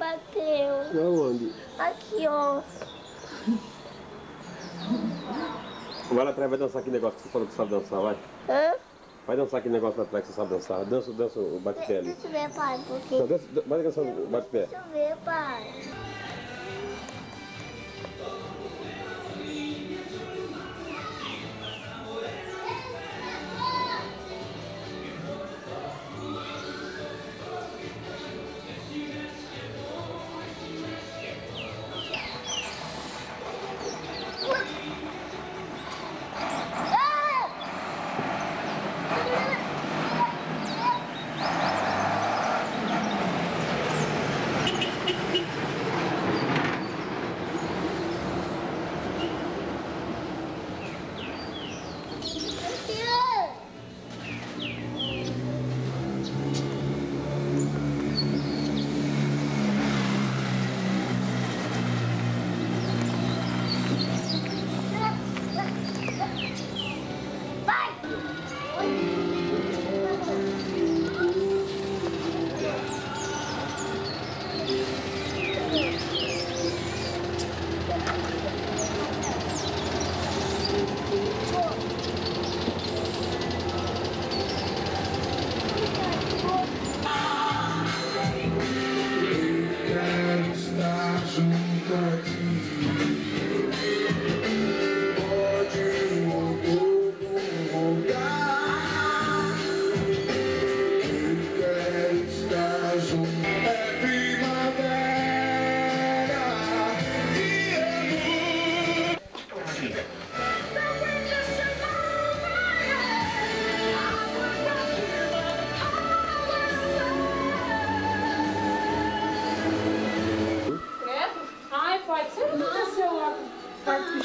bateu. Aonde? Aqui, ó. Vai lá atrás, vai dançar aquele negócio que você falou que sabe dançar, vai. Hã? Vai dançar aquele negócio lá atrás que você sabe dançar. Dança, dança o bate-pé ali. Deixa eu ver, pai, um Não, pouquinho. dança, vai dançar o bate-pé. Deixa eu ver, pai.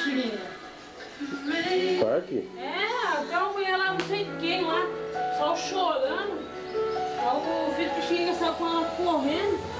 Pichirinha? Parque? É, até uma mulher lá, não sei quem lá, só chorando. Aí o filho de Pichirinha saiu com ela correndo.